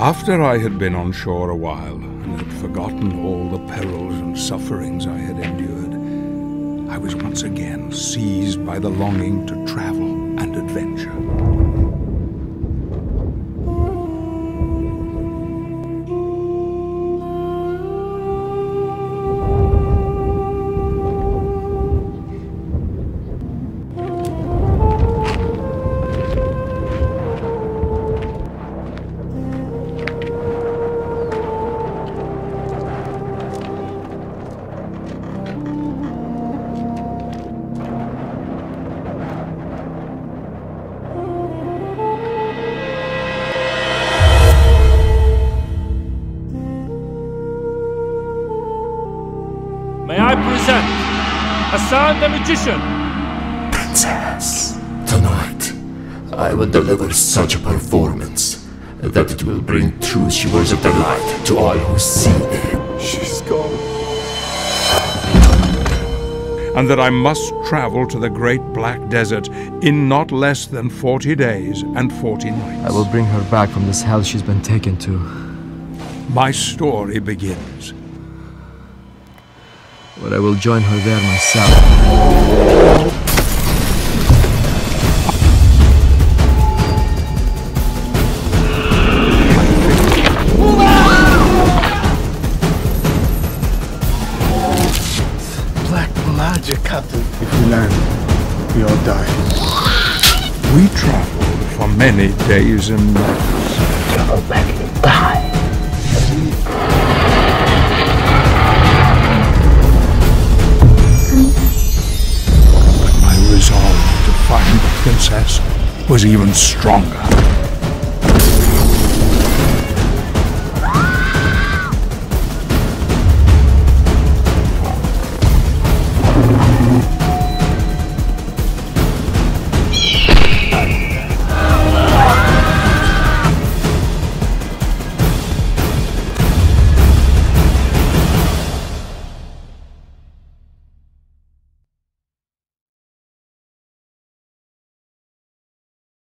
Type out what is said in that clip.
After I had been on shore a while and had forgotten all the perils and sufferings I had endured, I was once again seized by the longing to travel and adventure. May I present Hassan the Magician? Princess, tonight I will deliver such a performance that it will bring true shivers of delight to all who see it. She's gone. and that I must travel to the great black desert in not less than 40 days and 40 nights. I will bring her back from this hell she's been taken to. My story begins. But I will join her there myself. Black magic, Captain. If we land, we all die. We traveled for many days and nights. But my resolve to find the princess was even stronger.